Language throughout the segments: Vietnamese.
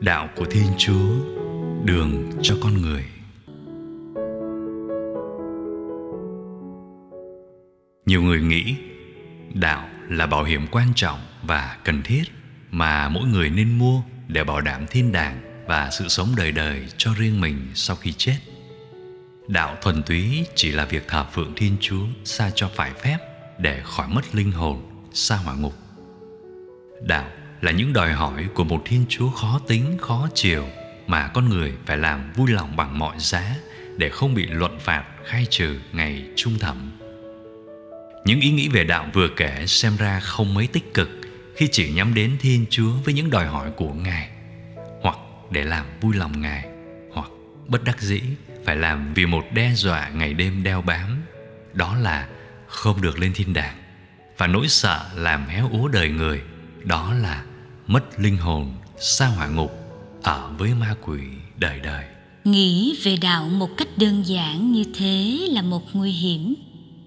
đạo của thiên chúa, đường cho con người. Nhiều người nghĩ đạo là bảo hiểm quan trọng và cần thiết mà mỗi người nên mua để bảo đảm thiên đàng và sự sống đời đời cho riêng mình sau khi chết. Đạo thuần túy chỉ là việc thờ phượng thiên chúa xa cho phải phép để khỏi mất linh hồn xa hỏa ngục. Đạo là những đòi hỏi của một thiên chúa khó tính, khó chiều mà con người phải làm vui lòng bằng mọi giá để không bị luận phạt, khai trừ ngày trung thẩm. Những ý nghĩ về đạo vừa kể xem ra không mấy tích cực khi chỉ nhắm đến thiên chúa với những đòi hỏi của ngài, hoặc để làm vui lòng ngài, hoặc bất đắc dĩ phải làm vì một đe dọa ngày đêm đeo bám, đó là không được lên thiên đàng. Và nỗi sợ làm héo úa đời người, đó là mất linh hồn xa hỏa ngục ở với ma quỷ đời đời. Nghĩ về đạo một cách đơn giản như thế là một nguy hiểm.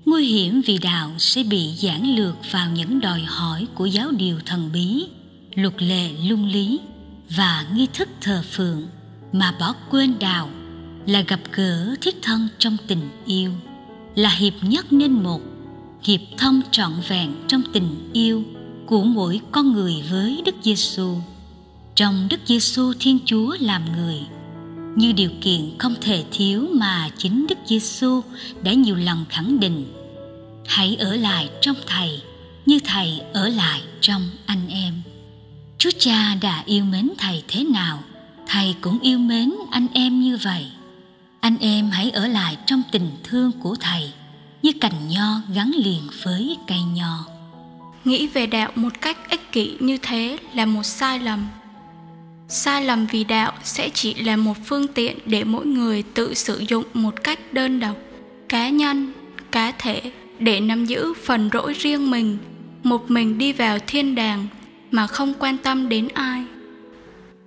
Nguy hiểm vì đạo sẽ bị giảng lược vào những đòi hỏi của giáo điều thần bí, luật lệ luân lý và nghi thức thờ phượng mà bỏ quên đạo là gặp gỡ thiết thân trong tình yêu, là hiệp nhất nên một, hiệp thông trọn vẹn trong tình yêu của mỗi con người với Đức Giêsu. Trong Đức Giêsu Thiên Chúa làm người, như điều kiện không thể thiếu mà chính Đức Giêsu đã nhiều lần khẳng định. Hãy ở lại trong Thầy như Thầy ở lại trong anh em. Chúa Cha đã yêu mến Thầy thế nào, Thầy cũng yêu mến anh em như vậy. Anh em hãy ở lại trong tình thương của Thầy như cành nho gắn liền với cây nho nghĩ về đạo một cách ích kỷ như thế là một sai lầm. Sai lầm vì đạo sẽ chỉ là một phương tiện để mỗi người tự sử dụng một cách đơn độc, cá nhân, cá thể để nắm giữ phần rỗi riêng mình, một mình đi vào thiên đàng mà không quan tâm đến ai.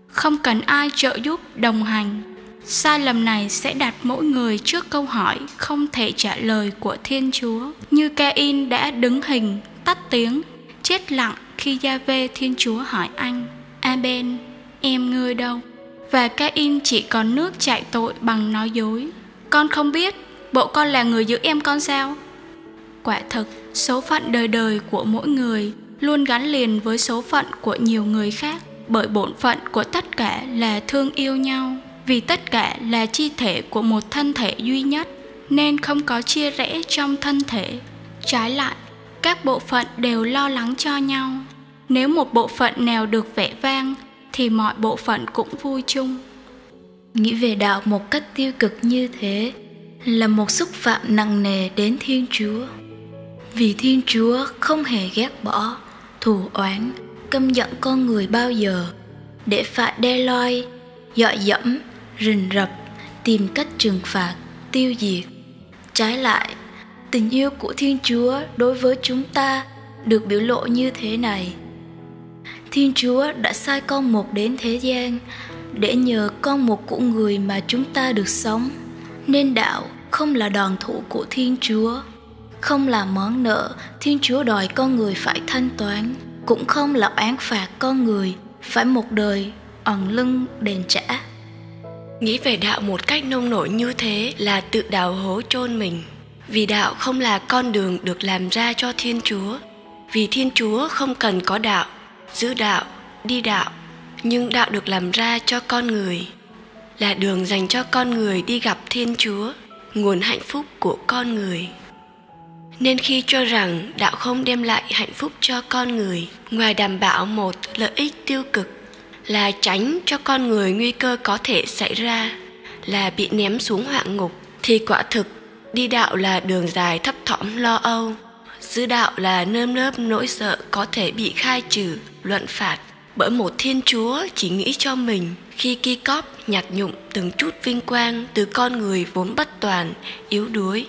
Không cần ai trợ giúp, đồng hành. Sai lầm này sẽ đặt mỗi người trước câu hỏi không thể trả lời của thiên chúa. Như cain đã đứng hình tắt tiếng, chết lặng khi gia vê thiên chúa hỏi anh, aben, em ngươi đâu? Và cain chỉ còn nước chạy tội bằng nói dối. Con không biết bộ con là người giữ em con sao? Quả thực, số phận đời đời của mỗi người luôn gắn liền với số phận của nhiều người khác, bởi bổn phận của tất cả là thương yêu nhau. Vì tất cả là chi thể của một thân thể duy nhất, nên không có chia rẽ trong thân thể. Trái lại các bộ phận đều lo lắng cho nhau. Nếu một bộ phận nào được vẻ vang, thì mọi bộ phận cũng vui chung. Nghĩ về đạo một cách tiêu cực như thế là một xúc phạm nặng nề đến thiên chúa. Vì thiên chúa không hề ghét bỏ, thù oán, căm giận con người bao giờ, để phải đe loi, dọa dẫm, rình rập, tìm cách trừng phạt, tiêu diệt. Trái lại tình yêu của thiên chúa đối với chúng ta được biểu lộ như thế này. Thiên chúa đã sai con một đến thế gian để nhờ con một của người mà chúng ta được sống. Nên đạo không là đòn thủ của thiên chúa, không là món nợ, thiên chúa đòi con người phải thanh toán, cũng không là oán phạt con người phải một đời ẩn lưng đền trả. Nghĩ về đạo một cách nông nổi như thế là tự đào hố chôn mình vì đạo không là con đường được làm ra cho thiên chúa. Vì thiên chúa không cần có đạo, giữ đạo, đi đạo, nhưng đạo được làm ra cho con người, là đường dành cho con người đi gặp thiên chúa, nguồn hạnh phúc của con người. Nên khi cho rằng đạo không đem lại hạnh phúc cho con người, ngoài đảm bảo một lợi ích tiêu cực, là tránh cho con người nguy cơ có thể xảy ra, là bị ném xuống họa ngục, thì quả thực đi đạo là đường dài thấp thỏm lo âu. Giữ đạo là nơm nớp nỗi sợ có thể bị khai trừ luận phạt. Bởi một thiên chúa chỉ nghĩ cho mình khi ki cóp nhặt nhụng từng chút vinh quang từ con người vốn bất toàn yếu đuối.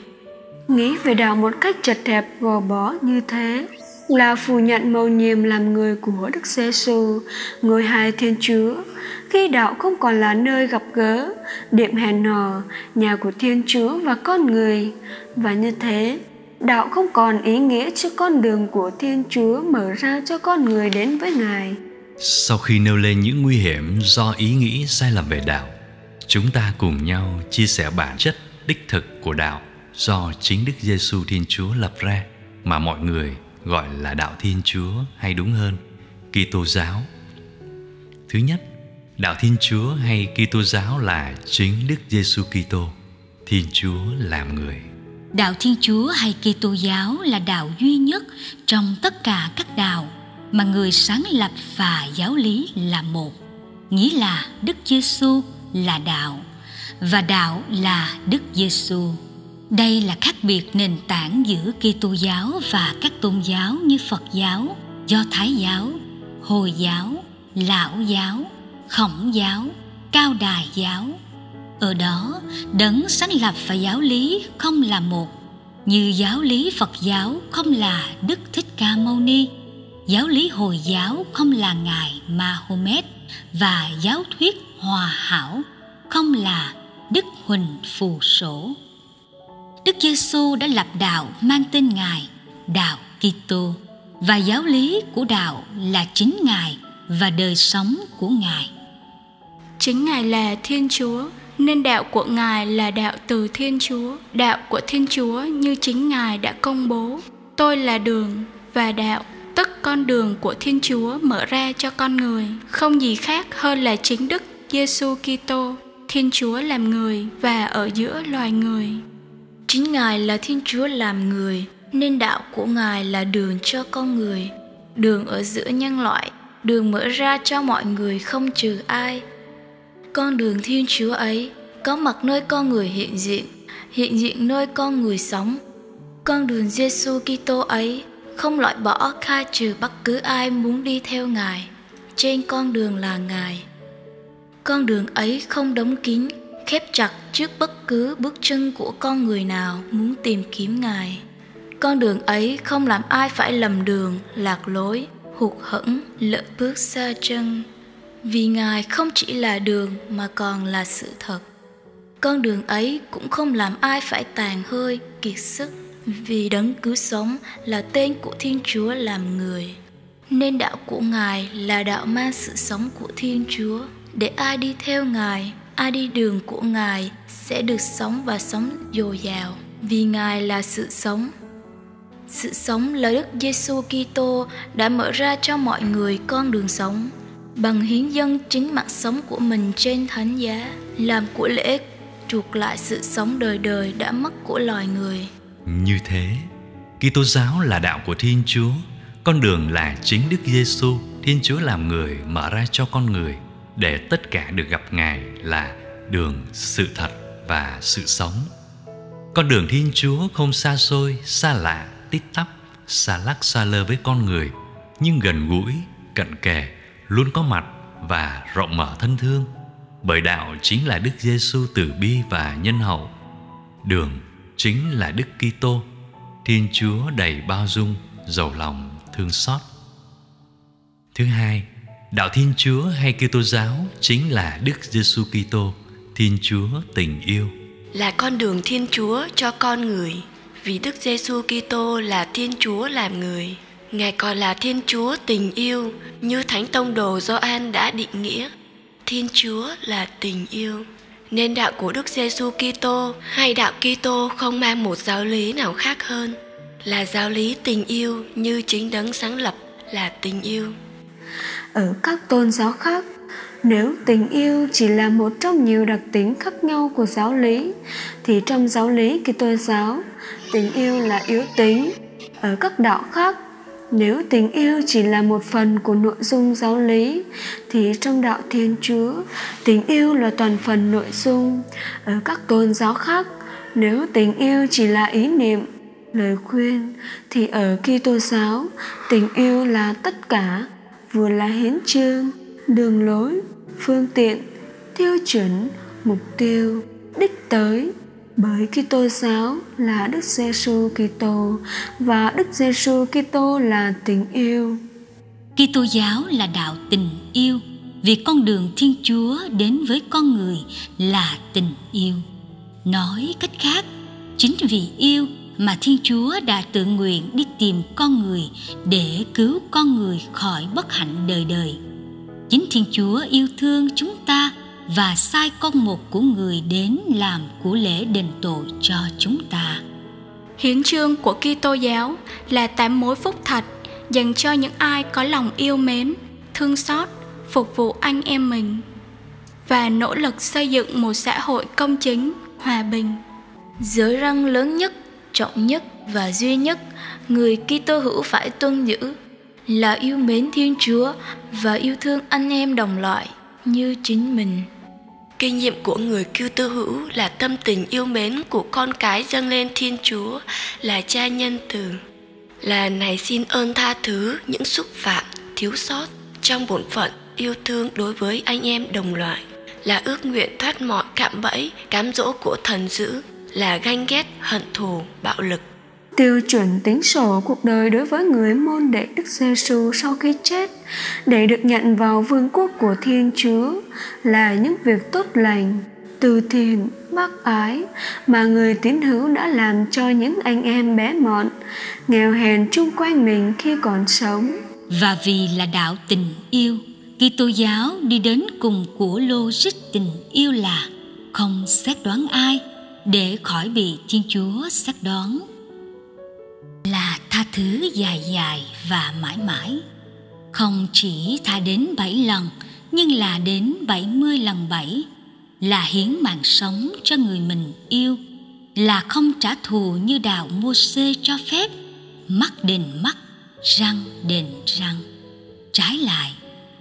Nghĩ về đạo một cách chật hẹp gò bó như thế là phủ nhận mầu nhiệm làm người của Đức giê -xu, người hai Thiên Chúa, khi đạo không còn là nơi gặp gỡ, điểm hẹn hò, nhà của Thiên Chúa và con người. Và như thế, đạo không còn ý nghĩa cho con đường của Thiên Chúa mở ra cho con người đến với Ngài. sau khi nêu lên những nguy hiểm do ý nghĩ sai lầm về đạo chúng ta cùng nhau chia sẻ bản chất đích thực của đạo do chính Đức Giêsu Thiên Chúa lập ra mà mọi người gọi là đạo Thiên Chúa hay đúng hơn Kitô giáo. Thứ nhất, đạo Thiên Chúa hay Kitô giáo là chính Đức Giêsu Kitô, Thiên Chúa làm người. Đạo Thiên Chúa hay Kitô giáo là đạo duy nhất trong tất cả các đạo mà người sáng lập và giáo lý là một, nghĩa là Đức Giêsu là đạo và đạo là Đức Giêsu. Đây là khác biệt nền tảng giữa Kitô giáo và các tôn giáo như Phật giáo, Do Thái giáo, Hồi giáo, Lão giáo, Khổng giáo, Cao Đài giáo. Ở đó, đấng sáng lập và giáo lý không là một, như giáo lý Phật giáo không là Đức Thích Ca Mâu Ni, giáo lý Hồi giáo không là Ngài Mahomet và giáo thuyết hòa hảo không là Đức Huỳnh Phù Sổ. Đức Giêsu đã lập đạo mang tên Ngài, đạo Kitô và giáo lý của đạo là chính Ngài và đời sống của Ngài. Chính Ngài là Thiên Chúa, nên đạo của Ngài là đạo từ Thiên Chúa, đạo của Thiên Chúa như chính Ngài đã công bố. Tôi là đường và đạo, tức con đường của Thiên Chúa mở ra cho con người, không gì khác hơn là chính Đức Giêsu Kitô, Thiên Chúa làm người và ở giữa loài người. Chính Ngài là Thiên Chúa làm người, nên đạo của Ngài là đường cho con người, đường ở giữa nhân loại, đường mở ra cho mọi người không trừ ai. Con đường Thiên Chúa ấy có mặt nơi con người hiện diện, hiện diện nơi con người sống. Con đường Giêsu Kitô ấy không loại bỏ khai trừ bất cứ ai muốn đi theo Ngài. Trên con đường là Ngài. Con đường ấy không đóng kín, khép chặt trước bất cứ bước chân của con người nào muốn tìm kiếm Ngài. Con đường ấy không làm ai phải lầm đường, lạc lối, hụt hẫng, lỡ bước xa chân. Vì Ngài không chỉ là đường mà còn là sự thật. Con đường ấy cũng không làm ai phải tàn hơi, kiệt sức, vì đấng cứu sống là tên của Thiên Chúa làm người. Nên đạo của Ngài là đạo mang sự sống của Thiên Chúa, để ai đi theo Ngài, ai đi đường của Ngài sẽ được sống và sống dồi dào, vì Ngài là sự sống. Sự sống là Đức Giêsu Kitô đã mở ra cho mọi người con đường sống bằng hiến dân chính mạng sống của mình trên thánh giá, làm của lễ chuộc lại sự sống đời đời đã mất của loài người. Như thế, Kitô giáo là đạo của Thiên Chúa, con đường là chính Đức Giêsu, Thiên Chúa làm người mở ra cho con người để tất cả được gặp Ngài là đường, sự thật và sự sống. Con đường Thiên Chúa không xa xôi, xa lạ tít tắp xa lắc xa lơ với con người nhưng gần gũi cận kề luôn có mặt và rộng mở thân thương. Bởi đạo chính là Đức Giêsu từ bi và nhân hậu, đường chính là Đức Kitô. Thiên Chúa đầy bao dung, giàu lòng, thương xót. Thứ hai, đạo Thiên Chúa hay Kitô giáo chính là Đức Giêsu Kitô, Thiên Chúa tình yêu. Là con đường Thiên Chúa cho con người, vì Đức Giêsu Kitô là Thiên Chúa làm người. Ngài còn là Thiên Chúa tình yêu, như Thánh Tông Đồ Gioan đã định nghĩa. Thiên Chúa là tình yêu. Nên đạo của Đức Giêsu Kitô hay đạo Kitô không mang một giáo lý nào khác hơn, là giáo lý tình yêu như chính đấng sáng lập là tình yêu. Ở các tôn giáo khác, nếu tình yêu chỉ là một trong nhiều đặc tính khác nhau của giáo lý, thì trong giáo lý Kitô giáo, tình yêu là yếu tính. Ở các đạo khác, nếu tình yêu chỉ là một phần của nội dung giáo lý, thì trong đạo Thiên Chúa, tình yêu là toàn phần nội dung. Ở các tôn giáo khác, nếu tình yêu chỉ là ý niệm, lời khuyên, thì ở Kitô giáo, tình yêu là tất cả, vừa là hiến chương, đường lối, phương tiện, tiêu chuẩn, mục tiêu, đích tới bởi Kitô giáo là Đức Giêsu Kitô và Đức Giêsu Kitô là tình yêu. Kitô giáo là đạo tình yêu vì con đường Thiên Chúa đến với con người là tình yêu. Nói cách khác, chính vì yêu mà Thiên Chúa đã tự nguyện đi tìm con người để cứu con người khỏi bất hạnh đời đời chính thiên chúa yêu thương chúng ta và sai con một của người đến làm của lễ đền tội cho chúng ta hiến chương của Kitô giáo là tám mối phúc thật dành cho những ai có lòng yêu mến thương xót phục vụ anh em mình và nỗ lực xây dựng một xã hội công chính hòa bình giới răng lớn nhất trọng nhất và duy nhất người Kitô hữu phải tuân giữ là yêu mến Thiên Chúa và yêu thương anh em đồng loại như chính mình. Kinh nghiệm của người cư tư hữu là tâm tình yêu mến của con cái dâng lên Thiên Chúa là cha nhân từ, là này xin ơn tha thứ những xúc phạm, thiếu sót trong bổn phận yêu thương đối với anh em đồng loại, là ước nguyện thoát mọi cạm bẫy, cám dỗ của thần dữ, là ganh ghét, hận thù, bạo lực tiêu chuẩn tính sổ cuộc đời đối với người môn đệ Đức Giêsu sau khi chết để được nhận vào vương quốc của Thiên Chúa là những việc tốt lành, từ thiện, bác ái mà người tín hữu đã làm cho những anh em bé mọn, nghèo hèn chung quanh mình khi còn sống. Và vì là đạo tình yêu, Kitô giáo đi đến cùng của logic tình yêu là không xét đoán ai để khỏi bị Thiên Chúa xét đoán thứ dài dài và mãi mãi. Không chỉ tha đến bảy lần, nhưng là đến bảy mươi lần bảy, là hiến mạng sống cho người mình yêu, là không trả thù như đạo mua xê cho phép, mắt đền mắt, răng đền răng. Trái lại,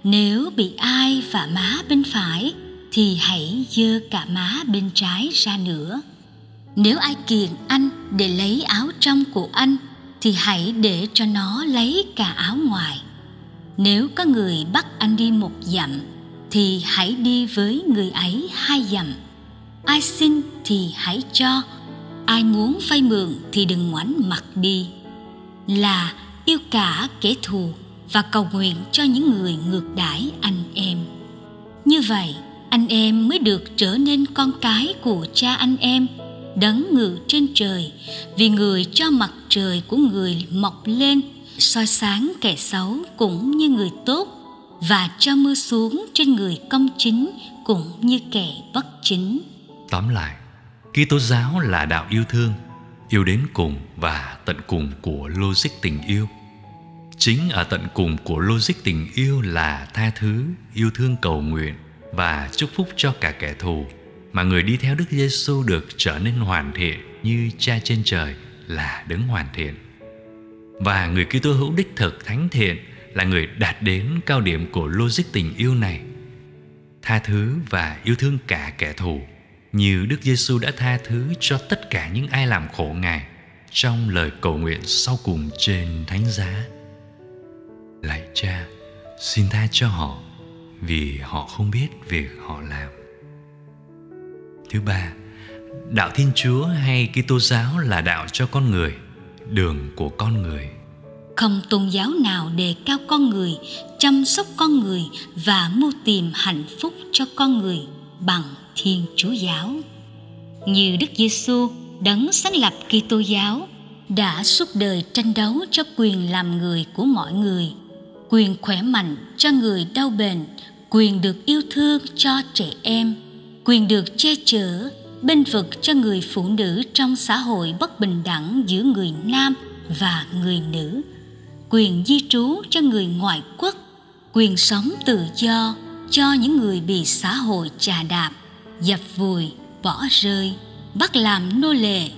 nếu bị ai vả má bên phải, thì hãy dơ cả má bên trái ra nữa. Nếu ai kiền anh để lấy áo trong của anh thì hãy để cho nó lấy cả áo ngoài. Nếu có người bắt anh đi một dặm, thì hãy đi với người ấy hai dặm. Ai xin thì hãy cho, ai muốn vay mượn thì đừng ngoảnh mặt đi. Là yêu cả kẻ thù và cầu nguyện cho những người ngược đãi anh em. Như vậy, anh em mới được trở nên con cái của cha anh em đấng ngự trên trời vì người cho mặt trời của người mọc lên soi sáng kẻ xấu cũng như người tốt và cho mưa xuống trên người công chính cũng như kẻ bất chính. Tóm lại, Kitô giáo là đạo yêu thương, yêu đến cùng và tận cùng của logic tình yêu. Chính ở tận cùng của logic tình yêu là tha thứ, yêu thương cầu nguyện và chúc phúc cho cả kẻ thù mà người đi theo Đức Giêsu được trở nên hoàn thiện như Cha trên trời là đấng hoàn thiện. Và người Kitô hữu đích thực thánh thiện là người đạt đến cao điểm của logic tình yêu này. Tha thứ và yêu thương cả kẻ thù như Đức Giêsu đã tha thứ cho tất cả những ai làm khổ Ngài trong lời cầu nguyện sau cùng trên thánh giá. Lạy Cha, xin tha cho họ vì họ không biết việc họ làm. Thứ ba, đạo Thiên Chúa hay Kitô giáo là đạo cho con người, đường của con người. Không tôn giáo nào đề cao con người, chăm sóc con người và mưu tìm hạnh phúc cho con người bằng Thiên Chúa giáo. Như Đức Giêsu đấng sáng lập Kitô giáo đã suốt đời tranh đấu cho quyền làm người của mọi người, quyền khỏe mạnh cho người đau bệnh, quyền được yêu thương cho trẻ em, quyền được che chở, bên vực cho người phụ nữ trong xã hội bất bình đẳng giữa người nam và người nữ, quyền di trú cho người ngoại quốc, quyền sống tự do cho những người bị xã hội chà đạp, dập vùi, bỏ rơi, bắt làm nô lệ,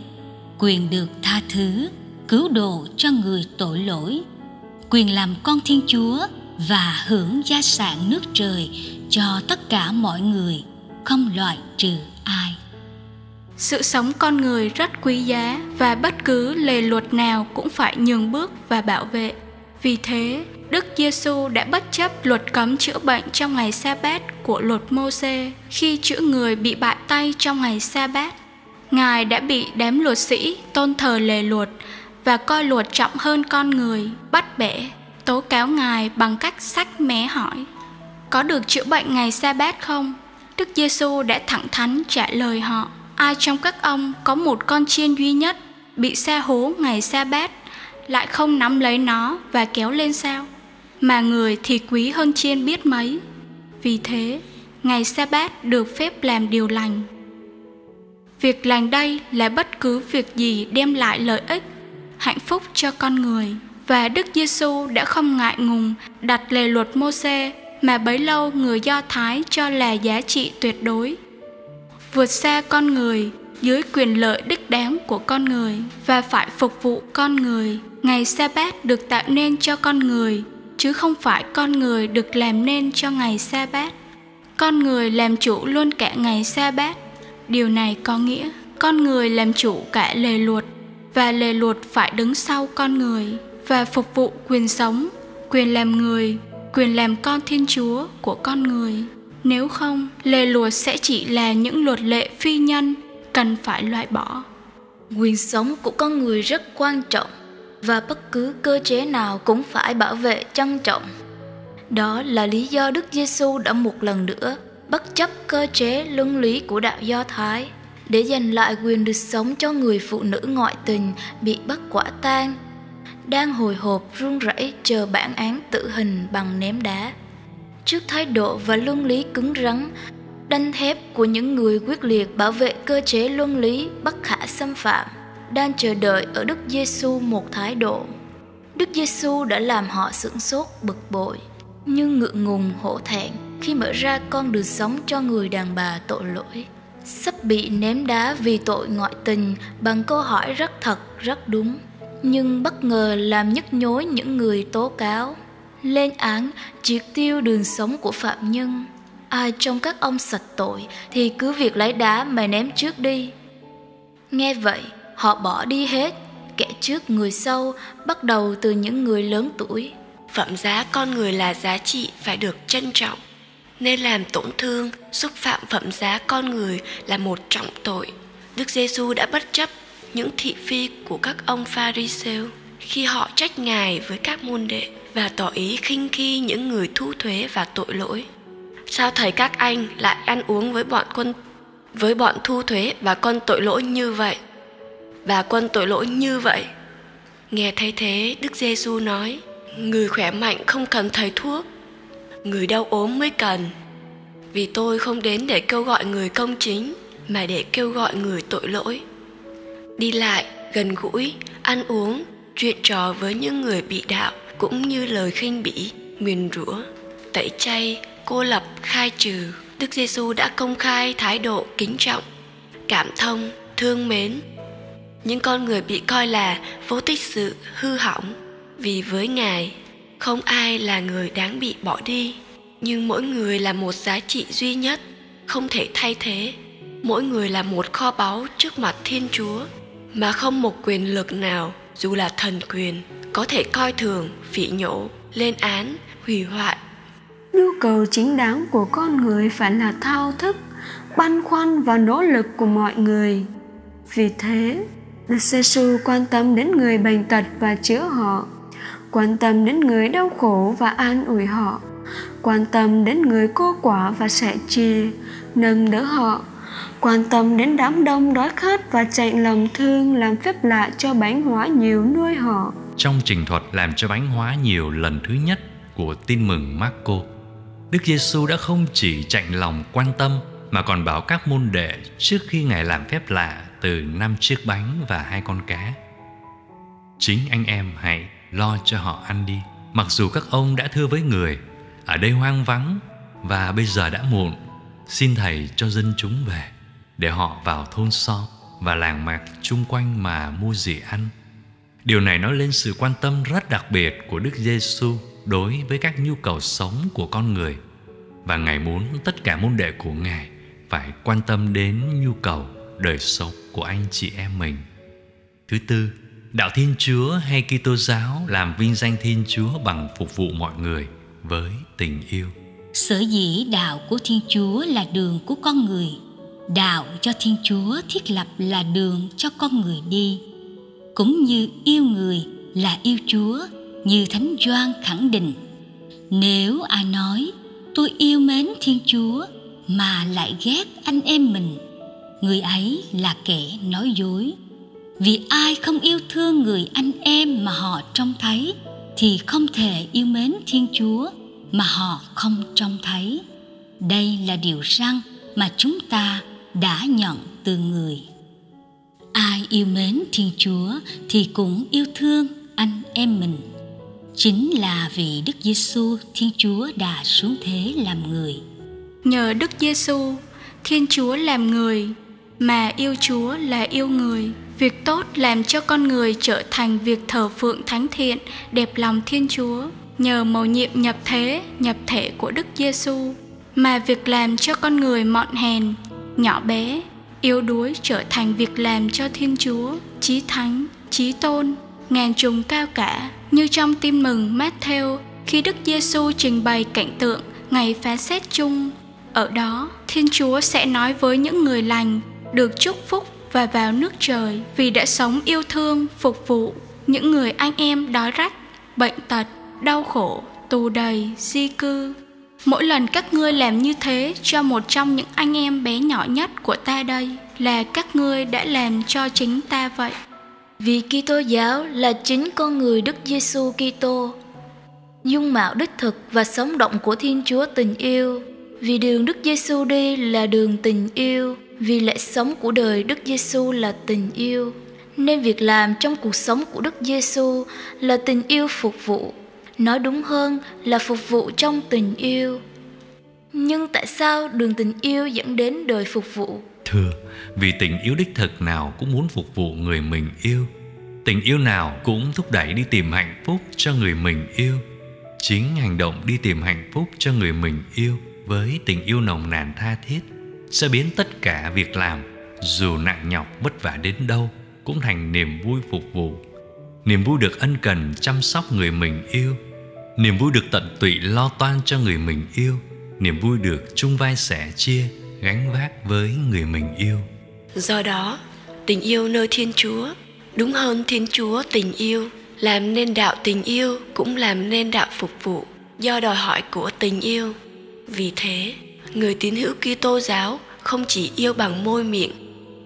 quyền được tha thứ, cứu độ cho người tội lỗi, quyền làm con thiên chúa và hưởng gia sản nước trời cho tất cả mọi người không loại trừ ai sự sống con người rất quý giá và bất cứ lề luật nào cũng phải nhường bước và bảo vệ vì thế Đức Giêsu đã bất chấp luật cấm chữa bệnh trong ngày sa bát của luật Môse khi chữa người bị bại tay trong ngày sa bát. Ngài đã bị đám luật sĩ tôn thờ lề luật và coi luật trọng hơn con người, bắt bẻ, tố cáo Ngài bằng cách sách mé hỏi Có được chữa bệnh ngày sa bát không? Đức Giêsu đã thẳng thắn trả lời họ: Ai trong các ông có một con chiên duy nhất bị xe hố ngày sa bát lại không nắm lấy nó và kéo lên sao? Mà người thì quý hơn chiên biết mấy. vì thế, ngày sa bát được phép làm điều lành việc lành đây là bất cứ việc gì đem lại lợi ích, hạnh phúc cho con người và Đức Giêsu đã không ngại ngùng đặt lề luật Môse mà bấy lâu người Do Thái cho là giá trị tuyệt đối. Vượt xa con người dưới quyền lợi đích đáng của con người và phải phục vụ con người. Ngày sa bát được tạo nên cho con người, chứ không phải con người được làm nên cho ngày sa bát. Con người làm chủ luôn cả ngày sa bát. Điều này có nghĩa con người làm chủ cả lề luật và lề luật phải đứng sau con người và phục vụ quyền sống, quyền làm người, quyền làm con Thiên Chúa của con người. Nếu không, lề luật sẽ chỉ là những luật lệ phi nhân cần phải loại bỏ. Quyền sống của con người rất quan trọng và bất cứ cơ chế nào cũng phải bảo vệ trân trọng. Đó là lý do Đức Giêsu đã một lần nữa bất chấp cơ chế luân lý của đạo Do Thái để giành lại quyền được sống cho người phụ nữ ngoại tình bị bắt quả tang đang hồi hộp run rẩy chờ bản án tử hình bằng ném đá. Trước thái độ và luân lý cứng rắn, đanh thép của những người quyết liệt bảo vệ cơ chế luân lý bất khả xâm phạm, đang chờ đợi ở Đức Giêsu một thái độ. Đức Giêsu đã làm họ sửng sốt bực bội, nhưng ngượng ngùng hổ thẹn khi mở ra con đường sống cho người đàn bà tội lỗi sắp bị ném đá vì tội ngoại tình bằng câu hỏi rất thật rất đúng nhưng bất ngờ làm nhức nhối những người tố cáo. Lên án, triệt tiêu đường sống của phạm nhân. Ai trong các ông sạch tội thì cứ việc lấy đá mà ném trước đi. Nghe vậy, họ bỏ đi hết. Kẻ trước người sau, bắt đầu từ những người lớn tuổi. Phẩm giá con người là giá trị phải được trân trọng. Nên làm tổn thương, xúc phạm phẩm giá con người là một trọng tội. Đức giêsu đã bất chấp những thị phi của các ông Pharisêu khi họ trách ngài với các môn đệ và tỏ ý khinh khi những người thu thuế và tội lỗi. Sao thầy các anh lại ăn uống với bọn quân với bọn thu thuế và con tội lỗi như vậy? Và quân tội lỗi như vậy. Nghe thấy thế, Đức Giêsu nói: Người khỏe mạnh không cần thầy thuốc, người đau ốm mới cần. Vì tôi không đến để kêu gọi người công chính mà để kêu gọi người tội lỗi đi lại, gần gũi, ăn uống, chuyện trò với những người bị đạo cũng như lời khinh bỉ, nguyền rủa. Tẩy chay, cô lập khai trừ. Đức giêsu đã công khai thái độ kính trọng, cảm thông, thương mến. Những con người bị coi là vô tích sự, hư hỏng. Vì với ngài, không ai là người đáng bị bỏ đi. Nhưng mỗi người là một giá trị duy nhất, không thể thay thế. Mỗi người là một kho báu trước mặt thiên chúa mà không một quyền lực nào dù là thần quyền có thể coi thường phỉ nhổ lên án hủy hoại. Nhu cầu chính đáng của con người phải là thao thức băn khoăn và nỗ lực của mọi người. Vì thế Đức giê quan tâm đến người bệnh tật và chữa họ, quan tâm đến người đau khổ và an ủi họ, quan tâm đến người cô quả và sẻ chia, nâng đỡ họ, quan tâm đến đám đông đói khát và chạy lòng thương làm phép lạ cho bánh hóa nhiều nuôi họ. Trong trình thuật làm cho bánh hóa nhiều lần thứ nhất của tin mừng Marco, Đức Giêsu đã không chỉ chạy lòng quan tâm mà còn bảo các môn đệ trước khi Ngài làm phép lạ từ năm chiếc bánh và hai con cá. Chính anh em hãy lo cho họ ăn đi. Mặc dù các ông đã thưa với người, ở đây hoang vắng và bây giờ đã muộn, xin Thầy cho dân chúng về để họ vào thôn xóm và làng mạc chung quanh mà mua gì ăn. Điều này nói lên sự quan tâm rất đặc biệt của Đức Giêsu đối với các nhu cầu sống của con người và Ngài muốn tất cả môn đệ của Ngài phải quan tâm đến nhu cầu đời sống của anh chị em mình. Thứ tư, đạo Thiên Chúa hay Kitô giáo làm vinh danh Thiên Chúa bằng phục vụ mọi người với tình yêu. Sở dĩ đạo của Thiên Chúa là đường của con người, đạo cho thiên chúa thiết lập là đường cho con người đi. Cũng như yêu người là yêu chúa, như thánh doan khẳng định, nếu ai nói, tôi yêu mến thiên chúa mà lại ghét anh em mình, người ấy là kẻ nói dối. Vì ai không yêu thương người anh em mà họ trông thấy thì không thể yêu mến thiên chúa mà họ không trông thấy. Đây là điều răng mà chúng ta đã nhận từ người. Ai yêu mến thiên chúa thì cũng yêu thương anh em mình. Chính là vì đức giêsu thiên chúa đã xuống thế làm người. Nhờ đức giêsu thiên chúa làm người, mà yêu chúa là yêu người. Việc tốt làm cho con người trở thành việc thờ phượng thánh thiện, đẹp lòng thiên chúa nhờ mầu nhiệm nhập thế nhập thể của đức giêsu mà việc làm cho con người mọn hèn nhỏ bé yếu đuối trở thành việc làm cho thiên chúa chí thánh chí tôn ngàn trùng cao cả như trong tin mừng Matthew khi Đức Giêsu trình bày cảnh tượng ngày phán xét chung. Ở đó, Thiên Chúa sẽ nói với những người lành được chúc phúc và vào nước trời vì đã sống yêu thương, phục vụ những người anh em đói rách, bệnh tật, đau khổ, tù đầy, di cư. Mỗi lần các ngươi làm như thế cho một trong những anh em bé nhỏ nhất của ta đây là các ngươi đã làm cho chính ta vậy. Vì Kitô giáo là chính con người Đức Giêsu Kitô, dung mạo đích thực và sống động của Thiên Chúa tình yêu. Vì đường Đức Giêsu đi là đường tình yêu, vì lẽ sống của đời Đức Giêsu là tình yêu, nên việc làm trong cuộc sống của Đức Giêsu là tình yêu phục vụ, nói đúng hơn là phục vụ trong tình yêu. Nhưng tại sao đường tình yêu dẫn đến đời phục vụ? Thưa, vì tình yêu đích thực nào cũng muốn phục vụ người mình yêu. Tình yêu nào cũng thúc đẩy đi tìm hạnh phúc cho người mình yêu. Chính hành động đi tìm hạnh phúc cho người mình yêu với tình yêu nồng nàn tha thiết sẽ biến tất cả việc làm dù nặng nhọc vất vả đến đâu cũng thành niềm vui phục vụ niềm vui được ân cần chăm sóc người mình yêu niềm vui được tận tụy lo toan cho người mình yêu. Niềm vui được chung vai sẻ chia, gánh vác với người mình yêu. Do đó, tình yêu nơi thiên chúa, đúng hơn thiên chúa tình yêu, làm nên đạo tình yêu cũng làm nên đạo phục vụ, do đòi hỏi của tình yêu. Vì thế, người tín hữu Kitô giáo không chỉ yêu bằng môi miệng,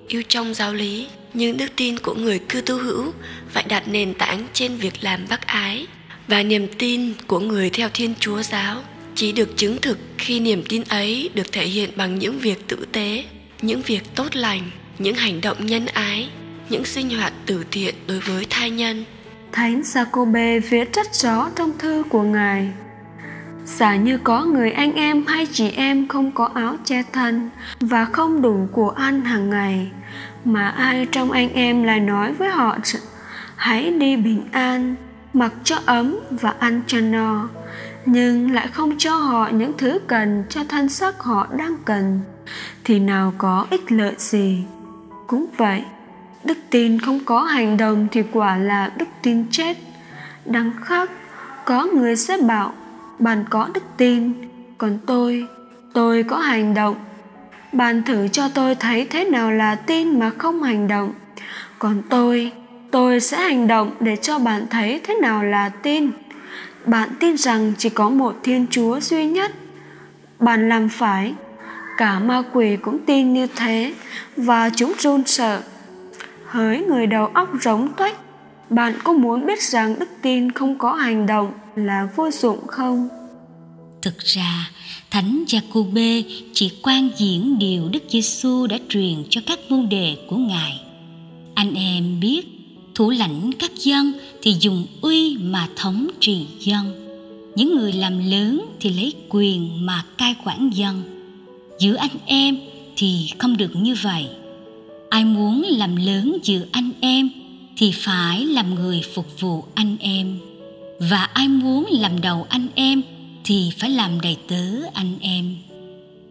yêu trong giáo lý, nhưng đức tin của người cư tu hữu phải đặt nền tảng trên việc làm bác ái và niềm tin của người theo Thiên Chúa giáo chỉ được chứng thực khi niềm tin ấy được thể hiện bằng những việc tử tế, những việc tốt lành, những hành động nhân ái, những sinh hoạt từ thiện đối với thai nhân. Thánh Jacobe viết rất rõ trong thư của ngài. Giả như có người anh em hay chị em không có áo che thân và không đủ của ăn hàng ngày, mà ai trong anh em lại nói với họ hãy đi bình an mặc cho ấm và ăn cho no, nhưng lại không cho họ những thứ cần cho thân xác họ đang cần. Thì nào có ích lợi gì? Cũng vậy, đức tin không có hành động thì quả là đức tin chết. Đáng khác, có người sẽ bảo, bạn có đức tin, còn tôi tôi có hành động. Bạn thử cho tôi thấy thế nào là tin mà không hành động. Còn tôi tôi sẽ hành động để cho bạn thấy thế nào là tin. Bạn tin rằng chỉ có một thiên chúa duy nhất. Bạn làm phải. Cả ma quỷ cũng tin như thế và chúng run sợ. Hỡi người đầu óc rỗng tuếch, bạn có muốn biết rằng đức tin không có hành động là vô dụng không? Thực ra, thánh Jacobe chỉ quan diễn điều đức giêsu đã truyền cho các môn đề của ngài. Anh em biết thủ lãnh các dân thì dùng uy mà thống trị dân. Những người làm lớn thì lấy quyền mà cai quản dân. Giữa anh em thì không được như vậy. Ai muốn làm lớn giữa anh em thì phải làm người phục vụ anh em. Và ai muốn làm đầu anh em thì phải làm đầy tớ anh em.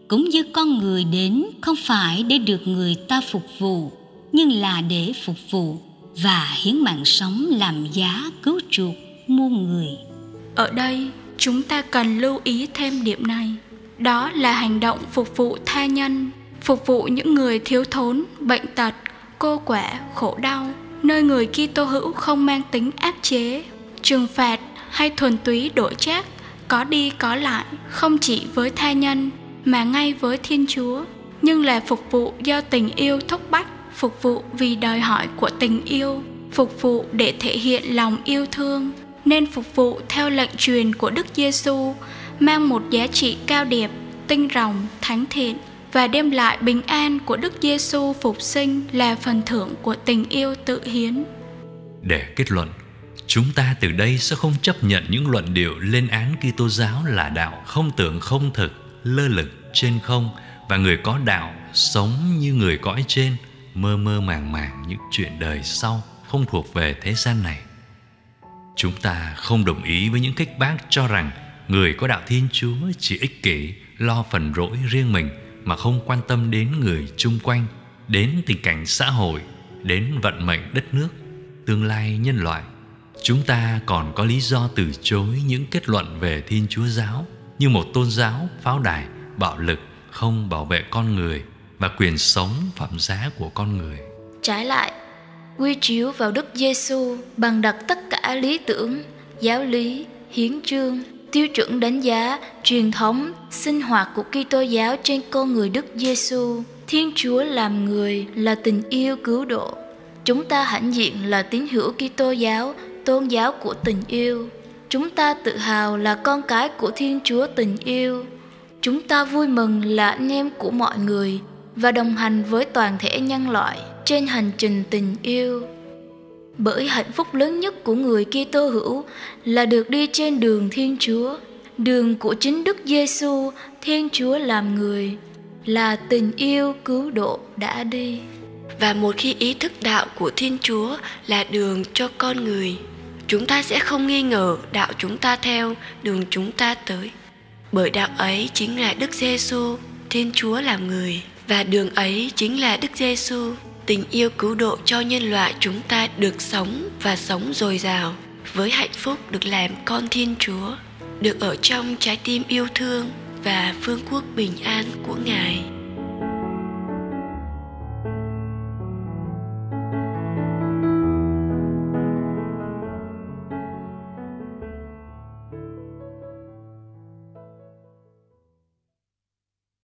Cũng như con người đến không phải để được người ta phục vụ, nhưng là để phục vụ và hiến mạng sống làm giá cứu chuộc muôn người. Ở đây, chúng ta cần lưu ý thêm điểm này. Đó là hành động phục vụ tha nhân, phục vụ những người thiếu thốn, bệnh tật, cô quả khổ đau, nơi người Kitô hữu không mang tính áp chế, trừng phạt hay thuần túy đổi trác, có đi có lại, không chỉ với tha nhân mà ngay với thiên chúa, nhưng là phục vụ do tình yêu thúc bách phục vụ vì đòi hỏi của tình yêu phục vụ để thể hiện lòng yêu thương nên phục vụ theo lệnh truyền của đức giêsu mang một giá trị cao đẹp tinh rồng thánh thiện và đem lại bình an của Đức Giêsu phục sinh là phần thưởng của tình yêu tự hiến. Để kết luận, chúng ta từ đây sẽ không chấp nhận những luận điệu lên án Kitô giáo là đạo không tưởng không thực, lơ lửng trên không và người có đạo sống như người cõi trên, mơ mơ màng màng những chuyện đời sau không thuộc về thế gian này. Chúng ta không đồng ý với những cách bác cho rằng người có đạo Thiên Chúa chỉ ích kỷ, lo phần rỗi riêng mình mà không quan tâm đến người chung quanh, đến tình cảnh xã hội, đến vận mệnh đất nước, tương lai nhân loại. Chúng ta còn có lý do từ chối những kết luận về Thiên Chúa giáo như một tôn giáo pháo đài, bạo lực không bảo vệ con người và quyền sống phẩm giá của con người. Trái lại, quy chiếu vào Đức Giêsu bằng đặt tất cả lý tưởng, giáo lý, hiến chương, tiêu chuẩn đánh giá, truyền thống, sinh hoạt của Kitô giáo trên con người Đức Giêsu. Thiên Chúa làm người là tình yêu cứu độ. Chúng ta hãnh diện là tín hữu Kitô giáo, tôn giáo của tình yêu. Chúng ta tự hào là con cái của Thiên Chúa tình yêu. Chúng ta vui mừng là anh em của mọi người và đồng hành với toàn thể nhân loại trên hành trình tình yêu. Bởi hạnh phúc lớn nhất của người Kitô hữu là được đi trên đường Thiên Chúa, đường của chính Đức Giêsu, Thiên Chúa làm người, là tình yêu cứu độ đã đi. Và một khi ý thức đạo của Thiên Chúa là đường cho con người, chúng ta sẽ không nghi ngờ đạo chúng ta theo, đường chúng ta tới. Bởi đạo ấy chính là Đức Giêsu, Thiên Chúa làm người và đường ấy chính là Đức Giêsu tình yêu cứu độ cho nhân loại chúng ta được sống và sống dồi dào, với hạnh phúc được làm con thiên chúa, được ở trong trái tim yêu thương và phương quốc bình an của ngài.